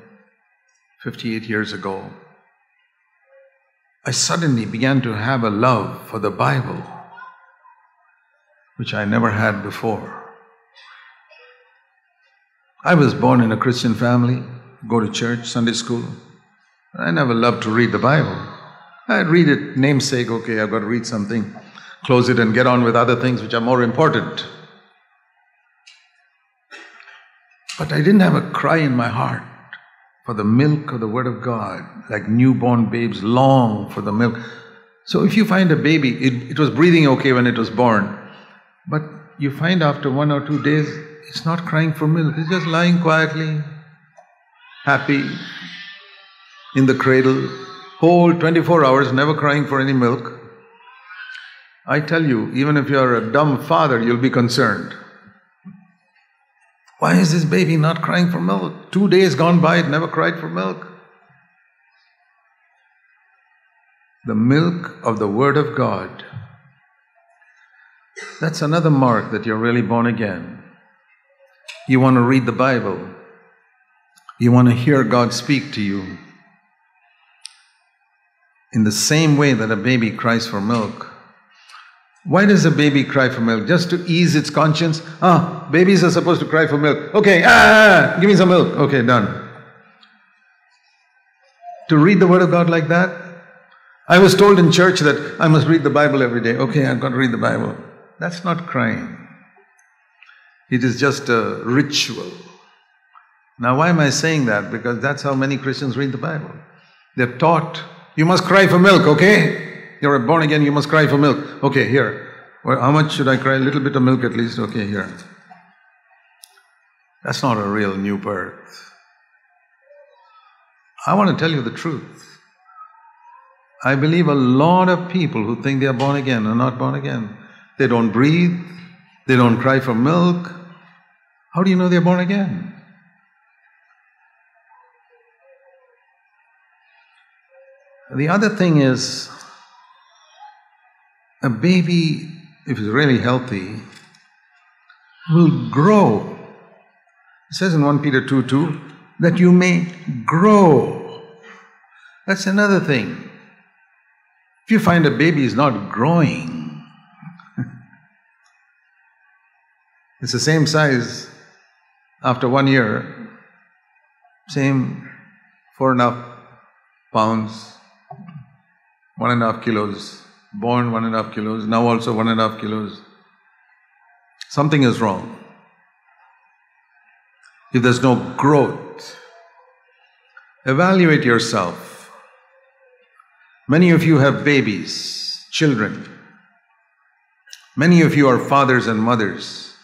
58 years ago. I suddenly began to have a love for the Bible, which I never had before. I was born in a Christian family, go to church, Sunday school. I never loved to read the Bible. I'd read it, namesake, okay, I've got to read something, close it, and get on with other things which are more important. But I didn't have a cry in my heart for the milk of the Word of God, like newborn babes long for the milk. So if you find a baby, it, it was breathing okay when it was born, but you find after one or two days, it's not crying for milk, it's just lying quietly, happy, in the cradle, whole 24 hours, never crying for any milk. I tell you, even if you're a dumb father, you'll be concerned. Why is this baby not crying for milk? Two days gone by, it never cried for milk. The milk of the Word of God. That's another mark that you're really born again. You want to read the Bible, you want to hear God speak to you. In the same way that a baby cries for milk, why does a baby cry for milk? Just to ease its conscience? Ah, babies are supposed to cry for milk. Okay, ah, ah, ah, give me some milk. Okay, done. To read the Word of God like that? I was told in church that I must read the Bible every day. Okay, I've got to read the Bible. That's not crying. It is just a ritual. Now, why am I saying that? Because that's how many Christians read the Bible. They're taught, you must cry for milk, okay? You're born again, you must cry for milk. Okay, here. Well, how much should I cry? A little bit of milk at least. Okay, here. That's not a real new birth. I want to tell you the truth. I believe a lot of people who think they are born again are not born again. They don't breathe, they don't cry for milk. How do you know they're born again? The other thing is, a baby, if it's really healthy, will grow. It says in 1 Peter 2 2 that you may grow. That's another thing. If you find a baby is not growing, it's the same size after one year, same four and a half pounds, one and a half kilos born one and a half kilos, now also one and a half kilos. Something is wrong. If there's no growth, evaluate yourself. Many of you have babies, children. Many of you are fathers and mothers.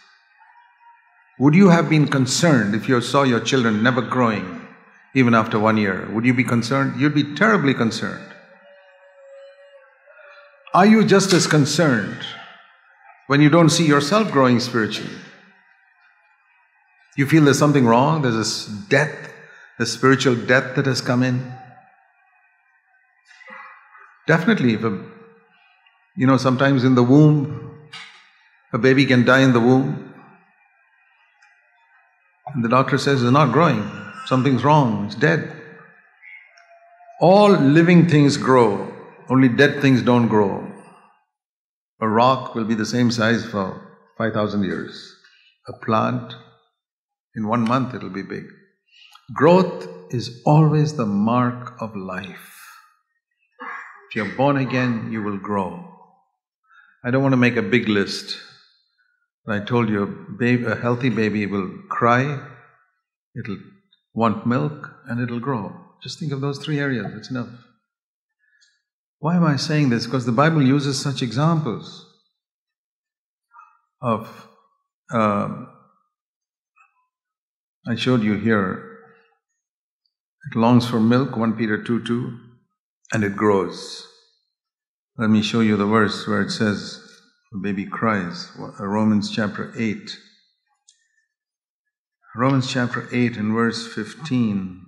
Would you have been concerned if you saw your children never growing, even after one year? Would you be concerned? You'd be terribly concerned. Are you just as concerned when you don't see yourself growing spiritually? You feel there's something wrong, there's this death, the spiritual death that has come in? Definitely, if a, you know, sometimes in the womb, a baby can die in the womb. And the doctor says it's not growing, something's wrong, it's dead. All living things grow, only dead things don't grow. A rock will be the same size for 5,000 years. A plant, in one month, it'll be big. Growth is always the mark of life. If you're born again, you will grow. I don't want to make a big list. I told you, a, baby, a healthy baby will cry, it'll want milk, and it'll grow. Just think of those three areas, it's enough. Why am I saying this? Because the Bible uses such examples of. Uh, I showed you here. It longs for milk, 1 Peter 2 2, and it grows. Let me show you the verse where it says, the baby cries, Romans chapter 8. Romans chapter 8 and verse 15.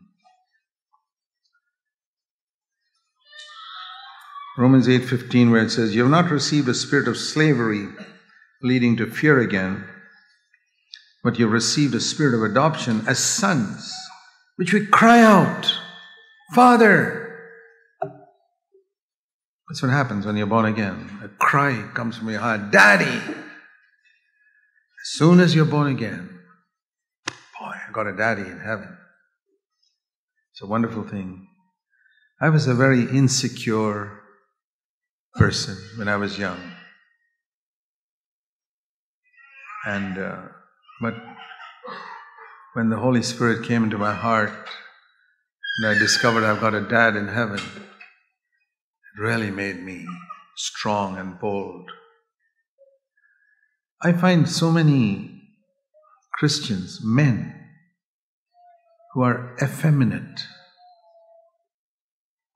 Romans 8:15 where it says you have not received a spirit of slavery leading to fear again but you have received a spirit of adoption as sons which we cry out father. That's what happens when you're born again. A cry comes from your heart daddy. As soon as you're born again boy I got a daddy in heaven. It's a wonderful thing. I was a very insecure person when I was young. And, uh, but when the Holy Spirit came into my heart and I discovered I've got a dad in heaven, it really made me strong and bold. I find so many Christians, men, who are effeminate.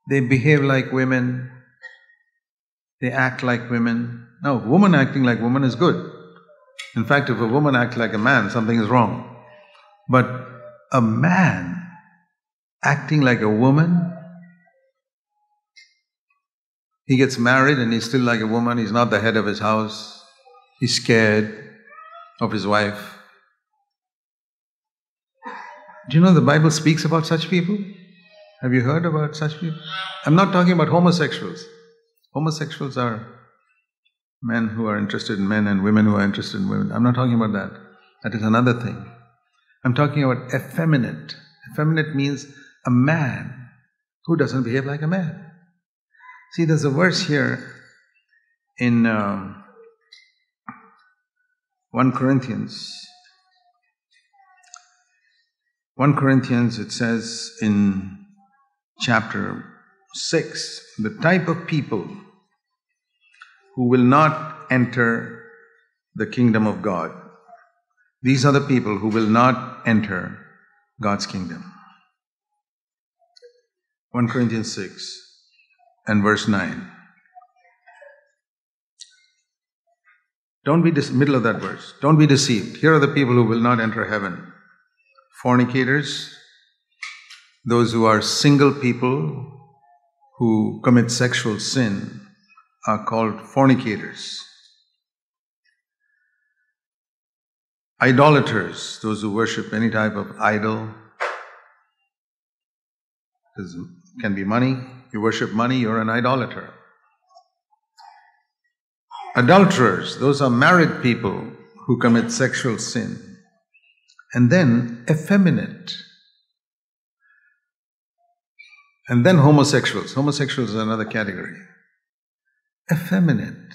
They behave like women, they act like women. No, woman acting like woman is good. In fact, if a woman acts like a man, something is wrong. But a man acting like a woman, he gets married and he's still like a woman, he's not the head of his house, he's scared of his wife. Do you know the Bible speaks about such people? Have you heard about such people? I'm not talking about homosexuals. Homosexuals are men who are interested in men and women who are interested in women. I'm not talking about that. That is another thing. I'm talking about effeminate. Effeminate means a man who doesn't behave like a man. See, there's a verse here in um, 1 Corinthians. 1 Corinthians, it says in chapter 6 the type of people who will not enter the kingdom of God. These are the people who will not enter God's kingdom. 1 Corinthians 6 and verse 9. Don't be dis- middle of that verse. Don't be deceived. Here are the people who will not enter heaven. Fornicators, those who are single people who commit sexual sin are called fornicators. Idolaters, those who worship any type of idol, this can be money. You worship money, you're an idolater. Adulterers, those are married people who commit sexual sin. And then effeminate, and then homosexuals. Homosexuals is another category. Effeminate.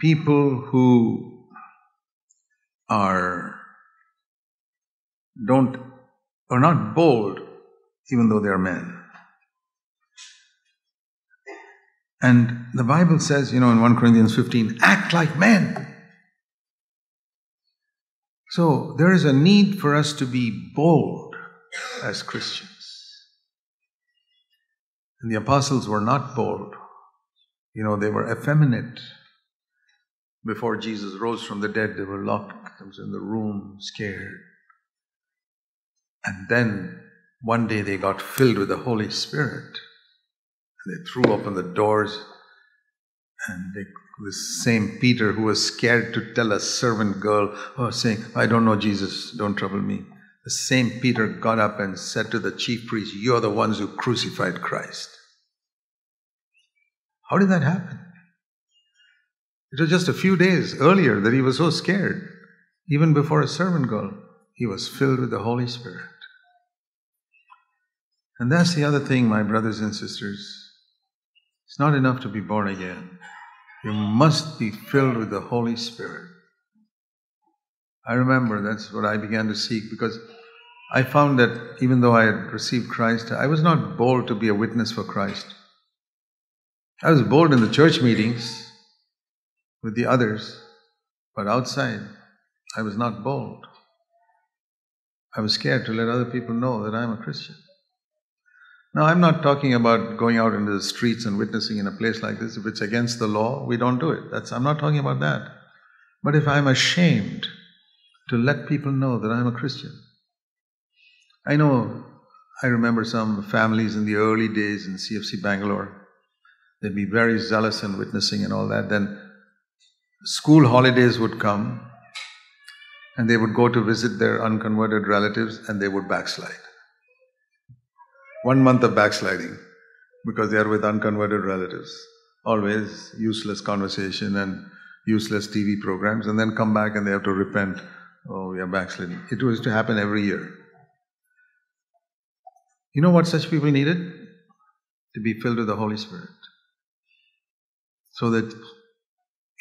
People who are don't are not bold even though they are men. And the Bible says, you know, in 1 Corinthians 15, act like men. So there is a need for us to be bold as Christians. And the apostles were not bold. You know, they were effeminate. Before Jesus rose from the dead, they were locked in the room, scared. And then one day they got filled with the Holy Spirit. And they threw open the doors. And they, this same Peter, who was scared to tell a servant girl, oh, saying, I don't know Jesus, don't trouble me. The same Peter got up and said to the chief priests, You're the ones who crucified Christ. How did that happen? It was just a few days earlier that he was so scared. Even before a servant girl, he was filled with the Holy Spirit. And that's the other thing, my brothers and sisters. It's not enough to be born again. You must be filled with the Holy Spirit. I remember that's what I began to seek because I found that even though I had received Christ, I was not bold to be a witness for Christ. I was bold in the church meetings with the others, but outside, I was not bold. I was scared to let other people know that I'm a Christian. Now, I'm not talking about going out into the streets and witnessing in a place like this. If it's against the law, we don't do it. That's, I'm not talking about that. But if I'm ashamed to let people know that I'm a Christian. I know, I remember some families in the early days in CFC Bangalore. they'd be very zealous in witnessing and all that. Then school holidays would come and they would go to visit their unconverted relatives and they would backslide. One month of backsliding because they are with unconverted relatives. Always useless conversation and useless TV programs, and then come back and they have to repent. Oh, we are backsliding. It was to happen every year. You know what such people needed? To be filled with the Holy Spirit. So that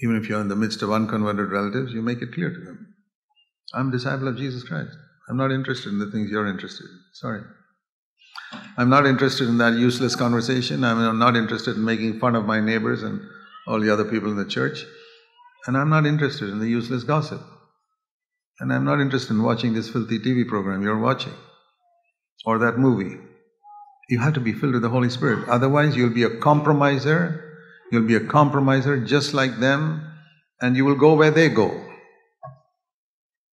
even if you're in the midst of unconverted relatives, you make it clear to them I'm a disciple of Jesus Christ. I'm not interested in the things you're interested in. Sorry. I'm not interested in that useless conversation. I'm not interested in making fun of my neighbors and all the other people in the church. And I'm not interested in the useless gossip. And I'm not interested in watching this filthy TV program you're watching or that movie. You have to be filled with the Holy Spirit. Otherwise, you'll be a compromiser. You'll be a compromiser just like them, and you will go where they go,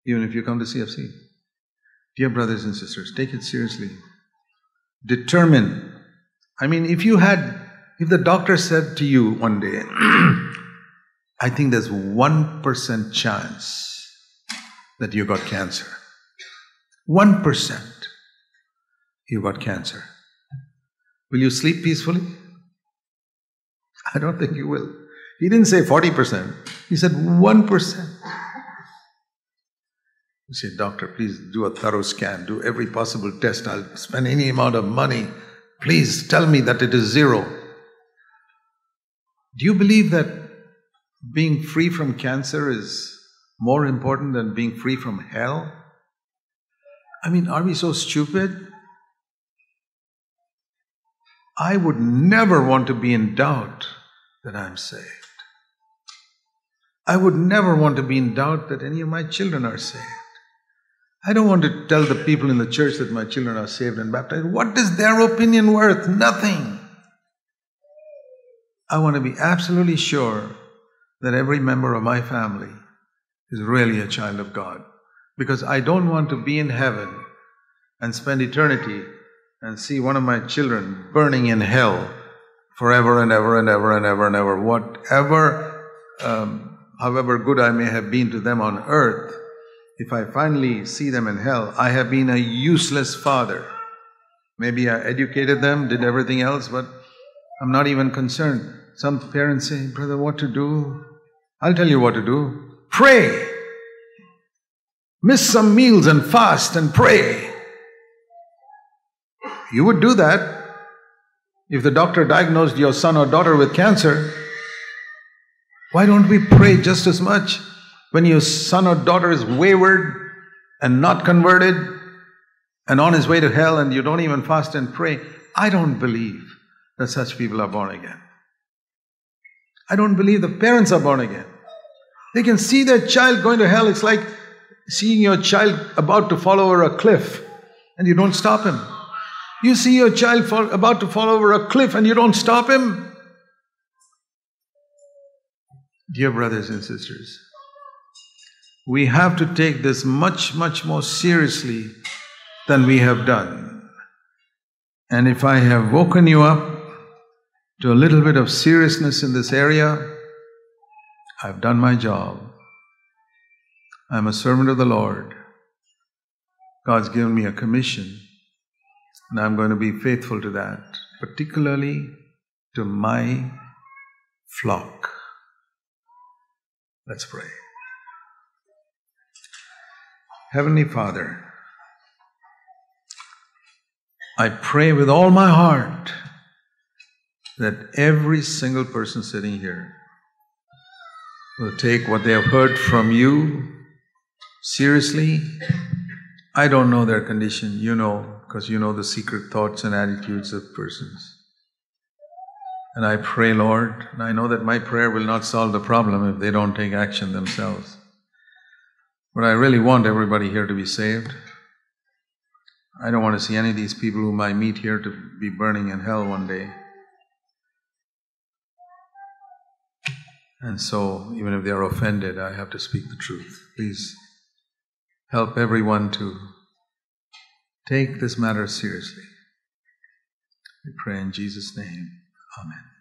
even if you come to CFC. Dear brothers and sisters, take it seriously determine. I mean, if you had, if the doctor said to you one day, I think there's 1% chance that you got cancer. 1% you got cancer. Will you sleep peacefully? I don't think you will. He didn't say 40%, he said 1%. You say, Doctor, please do a thorough scan, do every possible test. I'll spend any amount of money. Please tell me that it is zero. Do you believe that being free from cancer is more important than being free from hell? I mean, are we so stupid? I would never want to be in doubt that I'm saved. I would never want to be in doubt that any of my children are saved. I don't want to tell the people in the church that my children are saved and baptized. What is their opinion worth? Nothing. I want to be absolutely sure that every member of my family is really a child of God. Because I don't want to be in heaven and spend eternity and see one of my children burning in hell forever and ever and ever and ever and ever. Whatever, um, however good I may have been to them on earth, if I finally see them in hell, I have been a useless father. Maybe I educated them, did everything else, but I'm not even concerned. Some parents say, Brother, what to do? I'll tell you what to do. Pray. Miss some meals and fast and pray. You would do that if the doctor diagnosed your son or daughter with cancer. Why don't we pray just as much? when your son or daughter is wayward and not converted and on his way to hell and you don't even fast and pray, I don't believe that such people are born again. I don't believe the parents are born again. They can see their child going to hell. It's like seeing your child about to fall over a cliff and you don't stop him. You see your child fall, about to fall over a cliff and you don't stop him. Dear brothers and sisters, we have to take this much, much more seriously than we have done. And if I have woken you up to a little bit of seriousness in this area, I've done my job. I'm a servant of the Lord. God's given me a commission, and I'm going to be faithful to that, particularly to my flock. Let's pray. Heavenly Father, I pray with all my heart that every single person sitting here will take what they have heard from you seriously. I don't know their condition, you know, because you know the secret thoughts and attitudes of persons. And I pray, Lord, and I know that my prayer will not solve the problem if they don't take action themselves. But I really want everybody here to be saved. I don't want to see any of these people whom I meet here to be burning in hell one day. And so, even if they are offended, I have to speak the truth. Please help everyone to take this matter seriously. We pray in Jesus' name. Amen.